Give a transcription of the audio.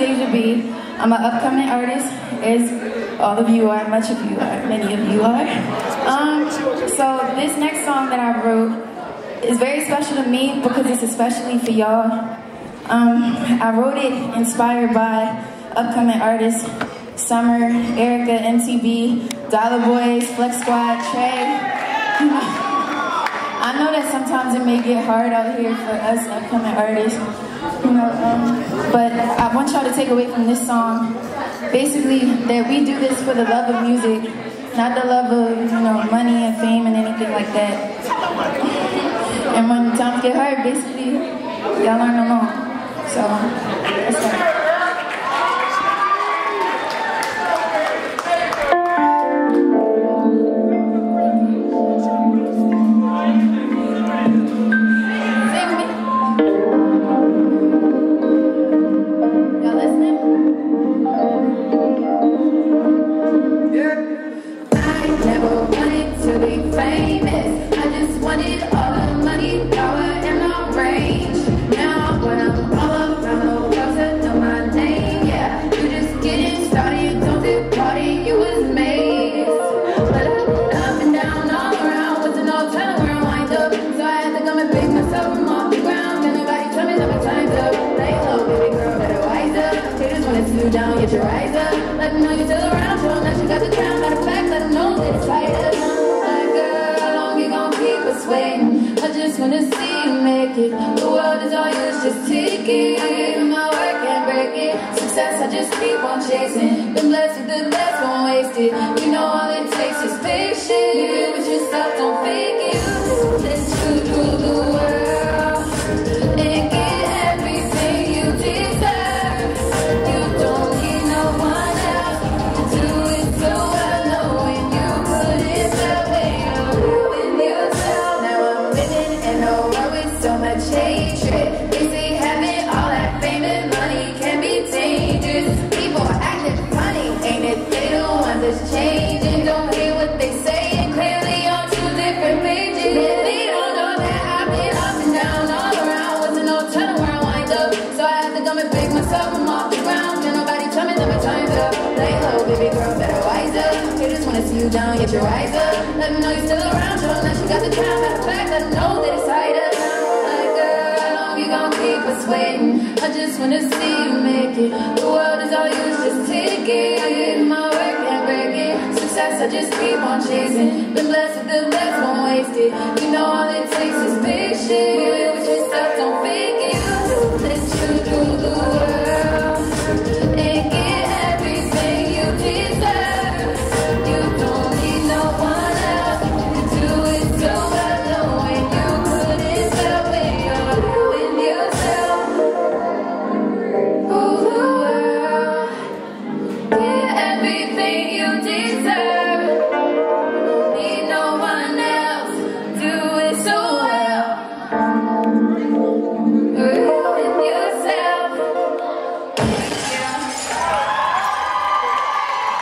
is Dejah B. I'm an upcoming artist, as all of you are, much of you are, many of you are. Um, so this next song that I wrote is very special to me because it's especially for y'all. Um, I wrote it inspired by upcoming artists, Summer, Erica, MTB, Dollar Boys, Flex Squad, Trey. I know that sometimes it may get hard out here for us upcoming artists, you know, um, but I want y'all to take away from this song, basically, that we do this for the love of music, not the love of, you know, money and fame and anything like that. And when times get hard, basically, y'all learn alone. So. Wanna see you make it. The world is all yours, just take it. My work, can't break it. Success, I just keep on chasing. Been blessed with the best, won't waste it. You know all it takes is patience. You with yourself, don't fake it. See you down, get your eyes up. Let them know you're still around, show that you got the time, Matter of fact, them know that it's up. Like, girl, how long you gon' keep us waiting? I just wanna see you make it. The world is all yours, just take it. I my work, can't break it. Success, I just keep on chasing. Been blessed with the best, won't waste it.